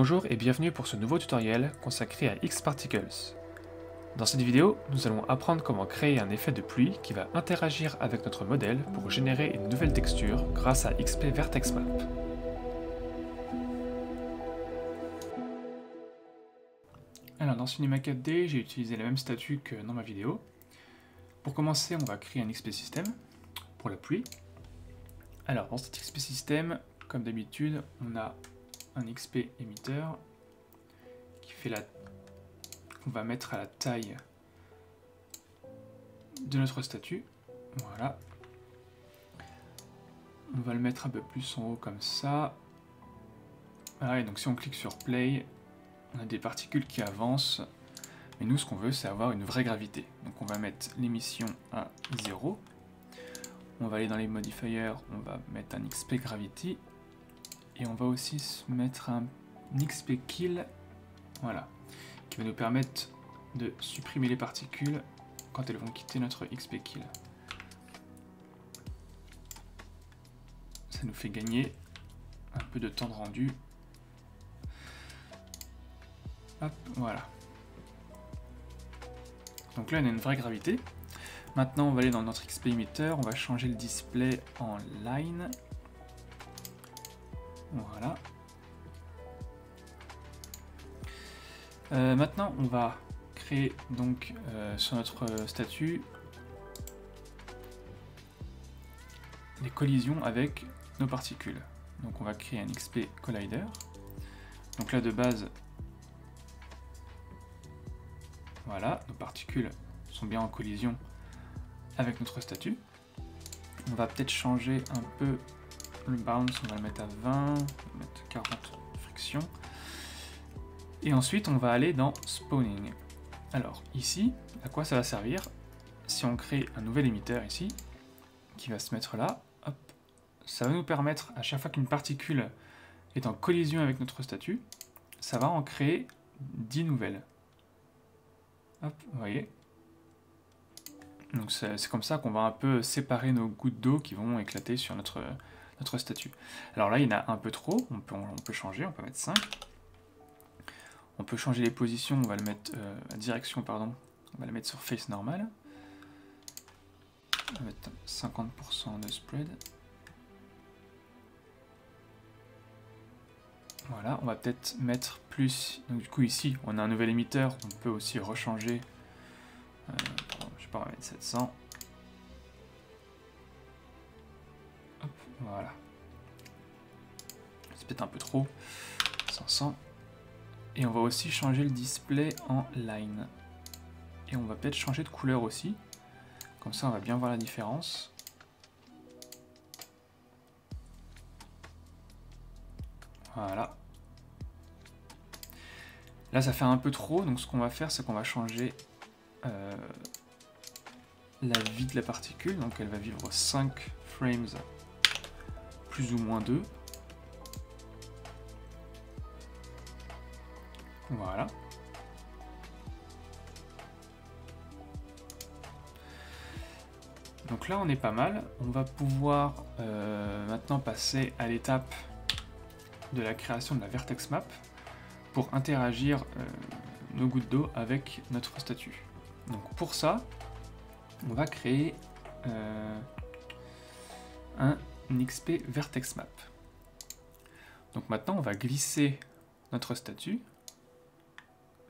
Bonjour et bienvenue pour ce nouveau tutoriel consacré à Xparticles. Dans cette vidéo, nous allons apprendre comment créer un effet de pluie qui va interagir avec notre modèle pour générer une nouvelle texture grâce à XP Vertex Map. Alors dans Cinema 4D, j'ai utilisé la même statue que dans ma vidéo. Pour commencer, on va créer un XP System pour la pluie. Alors dans cet XP System, comme d'habitude, on a un XP émetteur qui fait la qu'on va mettre à la taille de notre statut. Voilà. On va le mettre un peu plus en haut comme ça. Et donc si on clique sur play, on a des particules qui avancent. Mais nous, ce qu'on veut, c'est avoir une vraie gravité. Donc on va mettre l'émission à 0. On va aller dans les modifiers, on va mettre un XP Gravity. Et on va aussi se mettre un XP Kill, voilà, qui va nous permettre de supprimer les particules quand elles vont quitter notre XP Kill. Ça nous fait gagner un peu de temps de rendu. Hop, voilà. Donc là, on a une vraie gravité. Maintenant, on va aller dans notre XP emitter, on va changer le display en line. Voilà. Euh, maintenant, on va créer donc euh, sur notre statut des collisions avec nos particules. Donc on va créer un XP Collider. Donc là de base, voilà, nos particules sont bien en collision avec notre statut. On va peut-être changer un peu le bounce, on va le mettre à 20, on va mettre 40 frictions. Et ensuite, on va aller dans spawning. Alors, ici, à quoi ça va servir Si on crée un nouvel émetteur ici, qui va se mettre là, ça va nous permettre, à chaque fois qu'une particule est en collision avec notre statut, ça va en créer 10 nouvelles. Hop, vous voyez Donc c'est comme ça qu'on va un peu séparer nos gouttes d'eau qui vont éclater sur notre, notre statut. Alors là, il y en a un peu trop, on peut, on peut changer, on peut mettre 5. On peut changer les positions, on va le mettre, euh, direction, pardon, on va le mettre sur face normal. On va mettre 50% de spread. Voilà, on va peut-être mettre plus, donc du coup ici, on a un nouvel émetteur, on peut aussi rechanger, euh, pardon, je sais pas, on va mettre 700. Voilà. C'est peut-être un peu trop. 500. Et on va aussi changer le display en line. Et on va peut-être changer de couleur aussi. Comme ça, on va bien voir la différence. Voilà. Là, ça fait un peu trop. Donc, ce qu'on va faire, c'est qu'on va changer euh, la vie de la particule. Donc, elle va vivre 5 frames plus ou moins 2. Voilà. Donc là on est pas mal. On va pouvoir euh, maintenant passer à l'étape de la création de la vertex map pour interagir euh, nos gouttes d'eau avec notre statut. Donc pour ça, on va créer euh, un XP Vertex Map. Donc maintenant, on va glisser notre statut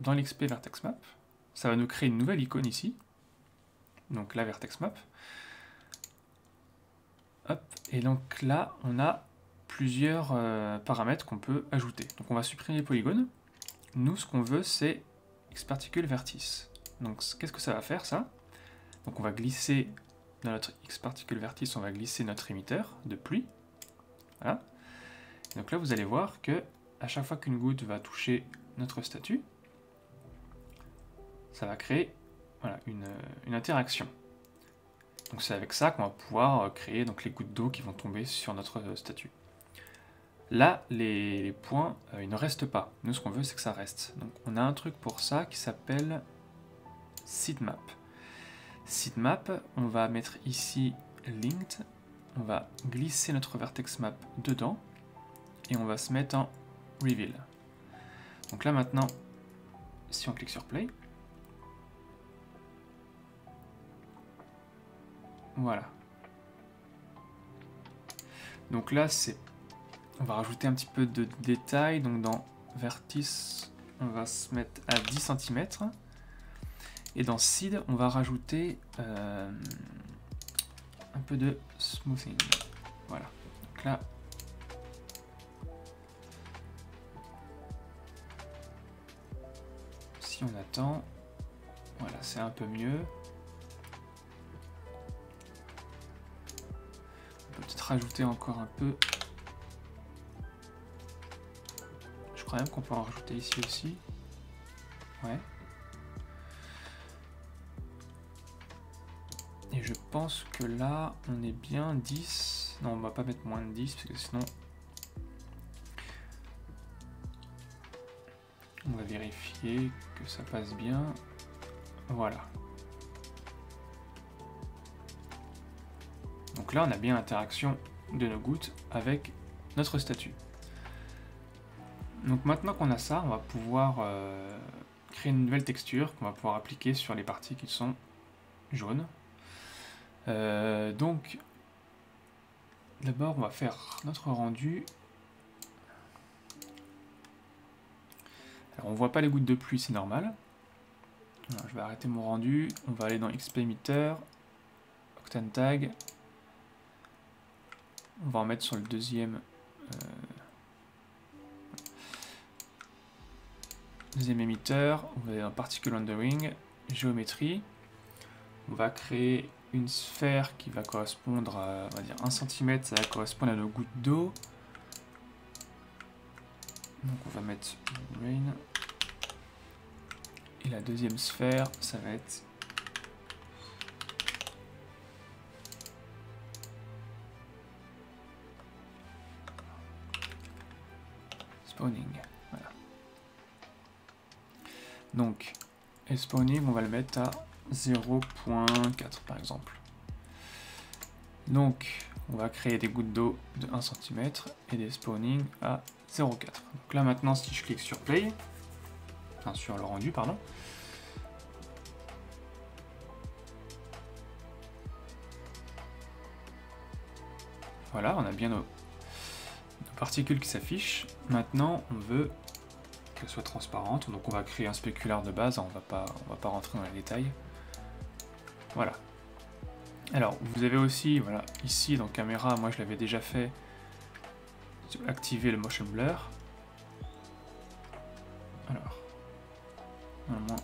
dans l'XP Vertex Map. Ça va nous créer une nouvelle icône ici, donc la Vertex Map. Et donc là, on a plusieurs euh, paramètres qu'on peut ajouter. Donc on va supprimer les polygones. Nous, ce qu'on veut, c'est Xparticule Vertice. Donc qu'est-ce que ça va faire, ça? Donc on va glisser notre X particule vertice, on va glisser notre émetteur de pluie. Voilà. Donc là, vous allez voir que à chaque fois qu'une goutte va toucher notre statut, ça va créer voilà, une, interaction. Donc c'est avec ça qu'on va pouvoir créer donc, les gouttes d'eau qui vont tomber sur notre statut. Là, les, points, euh, ils ne restent pas. Nous, ce qu'on veut, c'est que ça reste. Donc on a un truc pour ça qui s'appelle seedmap. Sitemap, on va mettre ici linked, on va glisser notre vertex map dedans et on va se mettre en reveal. Donc là maintenant, si on clique sur Play, voilà. Donc là, c'est, on va rajouter un petit peu de détails. Donc dans Vertice, on va se mettre à 10 cm. Et dans Seed, on va rajouter euh, un peu de smoothing. Voilà. Donc là, si on attend, voilà, c'est un peu mieux. On peut peut-être rajouter encore un peu. Je crois même qu'on peut en rajouter ici aussi. Ouais. Je pense que là, on est bien 10. Non, on va pas mettre moins de 10, parce que sinon... On va vérifier que ça passe bien. Voilà. Donc là, on a bien l'interaction de nos gouttes avec notre statut. Donc maintenant qu'on a ça, on va pouvoir euh, créer une nouvelle texture qu'on va pouvoir appliquer sur les parties qui sont jaunes. Euh, donc, d'abord, on va faire notre rendu. Alors, on voit pas les gouttes de pluie, c'est normal. je vais arrêter mon rendu. On va aller dans XP Octane Tag. On va en mettre sur le deuxième. Euh, deuxième émetteur. On va aller dans Particle Rendering, Géométrie. On va créer une sphère qui va correspondre à, on va dire 1 cm, ça va correspondre à nos gouttes d'eau. Donc on va mettre rain. Et la deuxième sphère, ça va être spawning. Voilà. Donc, et spawning, on va le mettre à 0.4 par exemple. Donc, on va créer des gouttes d'eau de 1 cm et des spawning à 0.4. Donc là maintenant, si je clique sur Play, enfin sur le rendu, pardon, voilà, on a bien nos, particules qui s'affichent. Maintenant, on veut qu'elles soient transparentes, donc on va créer un spéculaire de base, on va pas, on va pas rentrer dans les détails. Voilà. Alors, vous avez aussi, voilà, ici dans caméra, moi je l'avais déjà fait, activer le motion blur. Alors, normalement.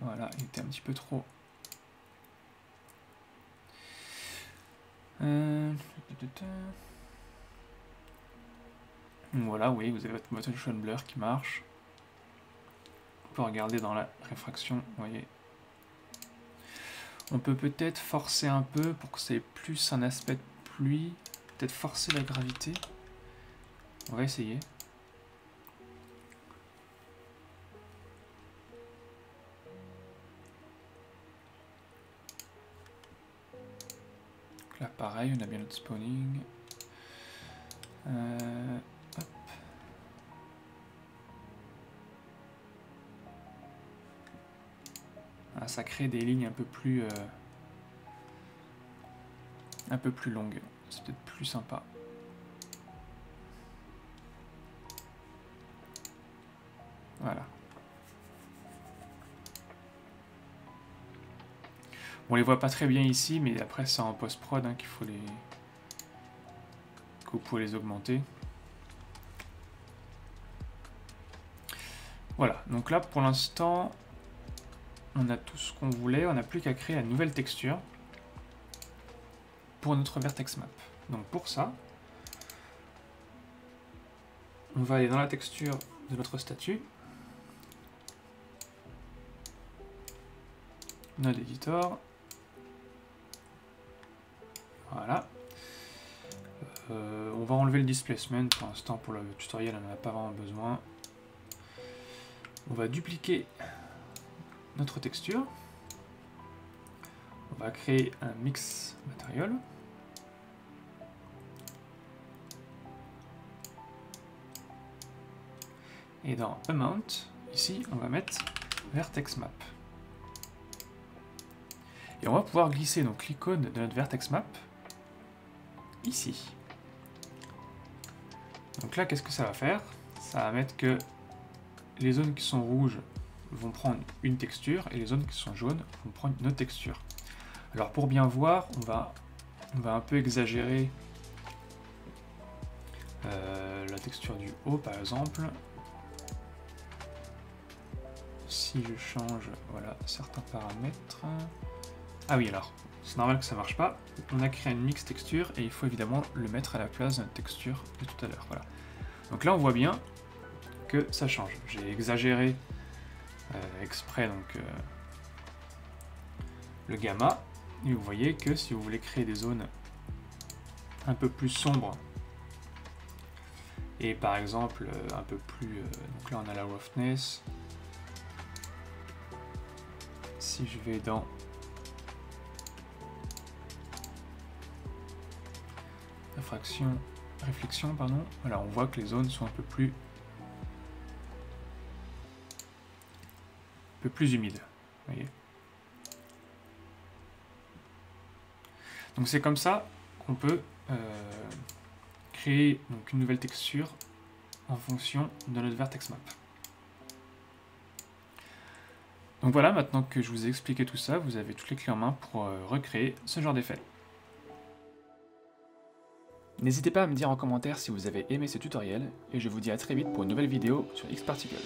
Voilà, il était un petit peu trop Euh, voilà, oui, vous avez votre motion blur qui marche. On peut regarder dans la réfraction, vous voyez. On peut peut-être forcer un peu pour que ça ait plus un aspect de pluie. Peut-être forcer la gravité. On va essayer. Là, pareil, on a bien notre spawning. Euh, ah, ça crée des lignes un peu plus euh, un peu plus longues. C'est peut-être plus sympa. Voilà. On les voit pas très bien ici, mais après c'est en post-prod hein, qu'il faut les... que vous pouvez les augmenter. Voilà, donc là pour l'instant, on a tout ce qu'on voulait, on n'a plus qu'à créer la nouvelle texture pour notre vertex map. Donc pour ça, on va aller dans la texture de notre statue, node editor, Euh, on va enlever le displacement pour l'instant, pour le tutoriel, on n'en a pas vraiment besoin. On va dupliquer notre texture. On va créer un mix matériel. Et dans Amount, ici, on va mettre Vertex Map. Et on va pouvoir glisser donc l'icône de notre Vertex Map ici. Donc là, qu'est-ce que ça va faire? Ça va mettre que les zones qui sont rouges vont prendre une texture et les zones qui sont jaunes vont prendre une autre texture. Alors pour bien voir, on va, un peu exagérer euh, la texture du haut par exemple. Si je change voilà, certains paramètres... Ah oui alors, c'est normal que ça marche pas. On a créé une mix texture et il faut évidemment le mettre à la place de texture de tout à l'heure. Voilà. Donc là on voit bien que ça change. J'ai exagéré euh, exprès donc euh, le gamma. Et vous voyez que si vous voulez créer des zones un peu plus sombres et par exemple euh, un peu plus... donc là on a la roughness. Si je vais dans réflexion, pardon, voilà, on voit que les zones sont un peu plus un peu plus humides. Donc c'est comme ça qu'on peut euh, créer donc, une nouvelle texture en fonction de notre vertex map. Donc voilà, maintenant que je vous ai expliqué tout ça, vous avez toutes les clés en main pour euh, recréer ce genre d'effet. N'hésitez pas à me dire en commentaire si vous avez aimé ce tutoriel, et je vous dis à très vite pour une nouvelle vidéo sur Xparticle.